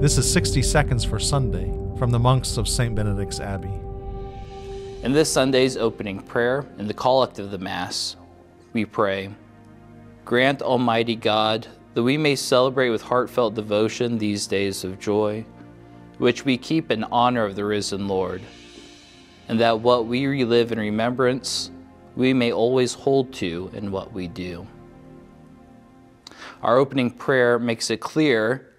This is 60 Seconds for Sunday from the monks of St. Benedict's Abbey. In this Sunday's opening prayer, in the collect of the Mass, we pray Grant, Almighty God, that we may celebrate with heartfelt devotion these days of joy, which we keep in honor of the risen Lord, and that what we relive in remembrance, we may always hold to in what we do. Our opening prayer makes it clear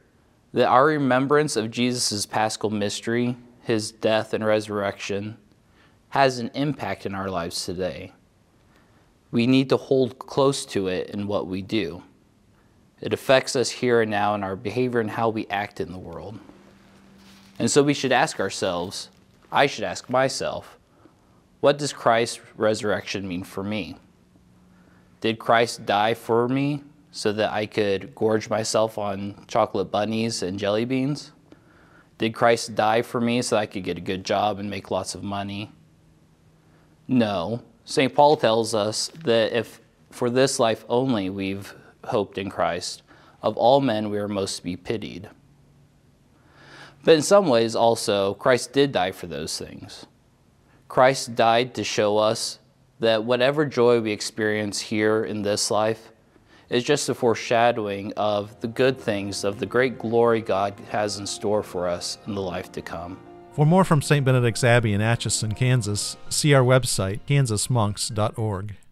that our remembrance of Jesus' paschal mystery, his death and resurrection, has an impact in our lives today. We need to hold close to it in what we do. It affects us here and now in our behavior and how we act in the world. And so we should ask ourselves, I should ask myself, what does Christ's resurrection mean for me? Did Christ die for me so that I could gorge myself on chocolate bunnies and jelly beans? Did Christ die for me so I could get a good job and make lots of money? No. St. Paul tells us that if for this life only we've hoped in Christ, of all men we are most to be pitied. But in some ways also, Christ did die for those things. Christ died to show us that whatever joy we experience here in this life is just a foreshadowing of the good things, of the great glory God has in store for us in the life to come. For more from St. Benedict's Abbey in Atchison, Kansas, see our website, kansasmonks.org.